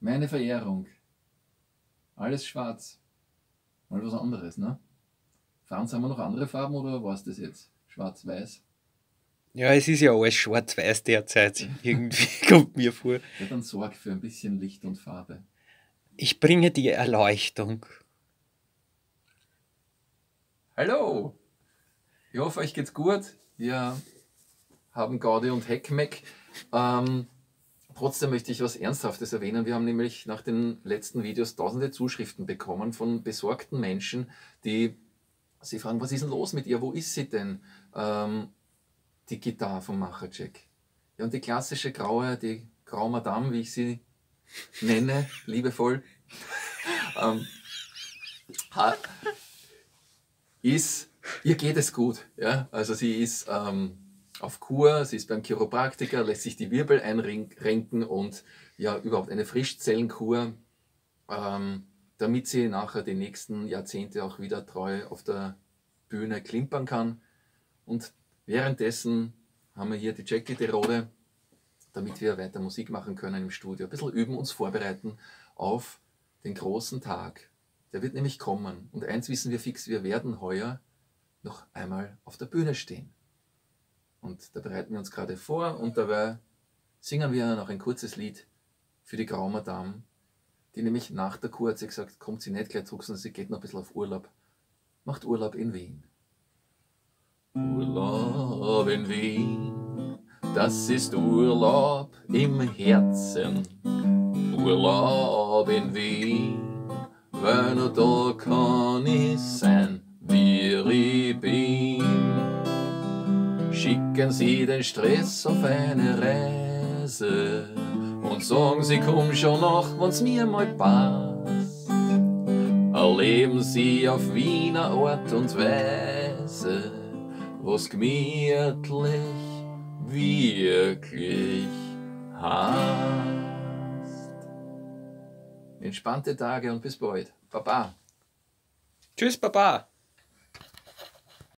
Meine Verehrung. Alles schwarz. Mal was anderes, ne? Franz, haben wir noch andere Farben oder war es das jetzt? Schwarz-Weiß? Ja, es ist ja alles schwarz-weiß derzeit. Irgendwie kommt mir vor. Ja, dann sorg für ein bisschen Licht und Farbe. Ich bringe die Erleuchtung. Hallo! Ich hoffe, euch geht's gut. Wir haben Gaudi und Heckmeck. Ähm, trotzdem möchte ich was Ernsthaftes erwähnen. Wir haben nämlich nach den letzten Videos tausende Zuschriften bekommen von besorgten Menschen, die sie fragen, was ist denn los mit ihr? Wo ist sie denn? Ähm, die Gitarre vom Machercheck. Ja, und die klassische graue, die Graue Madame, wie ich sie nenne, liebevoll, ähm, ist, ihr geht es gut. Ja? Also sie ist ähm, auf Kur, sie ist beim Chiropraktiker, lässt sich die Wirbel einrenken und ja, überhaupt eine Frischzellenkur, ähm, damit sie nachher die nächsten Jahrzehnte auch wieder treu auf der Bühne klimpern kann. Und währenddessen haben wir hier die Jackie de Rode, damit wir weiter Musik machen können im Studio. Ein bisschen üben, uns vorbereiten auf den großen Tag. Der wird nämlich kommen. Und eins wissen wir fix, wir werden heuer noch einmal auf der Bühne stehen. Und da bereiten wir uns gerade vor und dabei singen wir noch ein kurzes Lied für die Graue Madame, die nämlich nach der Kur hat sie gesagt, kommt sie nicht gleich zurück, sondern sie geht noch ein bisschen auf Urlaub. Macht Urlaub in Wien. Urlaub in Wien, das ist Urlaub im Herzen. Urlaub in Wien, weil nur da kann ich sein, wie bin. Schicken Sie den Stress auf eine Reise und sagen Sie, komm schon nach, wenn's mir mal passt. Erleben Sie auf Wiener Art und Weise, was gemütlich wirklich heißt. Entspannte Tage und bis bald. Baba. Tschüss, Baba.